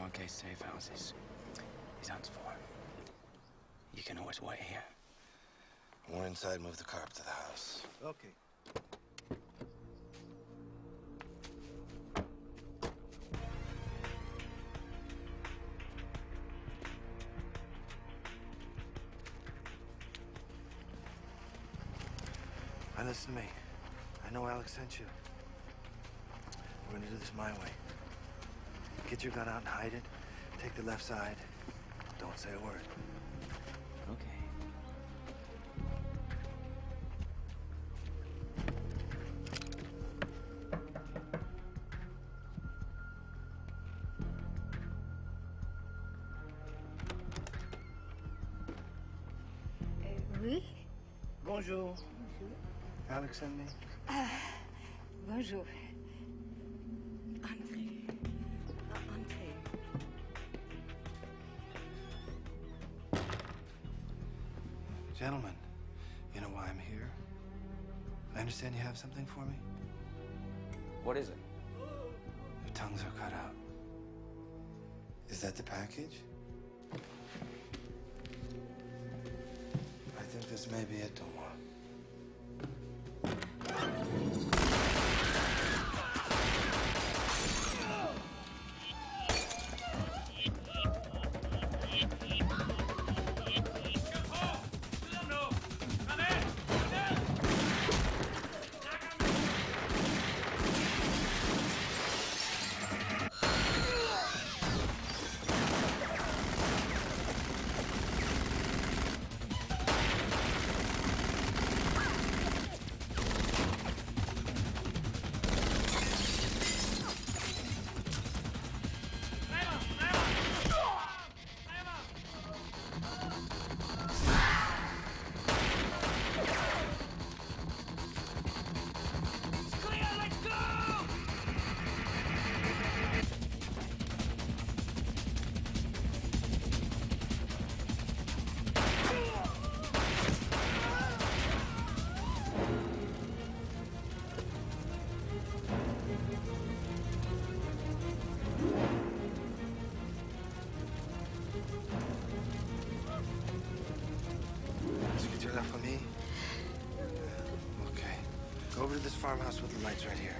One of safe houses. He's hunts for. You can always wait here. When we're inside, move the car up to the house. Okay. Now listen to me. I know Alex sent you. We're gonna do this my way. Get your gun out and hide it. Take the left side. Don't say a word. Okay. Euh, oui, Bonjour. Alex sent me. Ah, bonjour. Gentlemen, you know why I'm here? I understand you have something for me? What is it? Your tongues are cut out. Is that the package? I think this may be it, Domar. Tu as la famille? Okay. Go over to this farmhouse with the lights right here.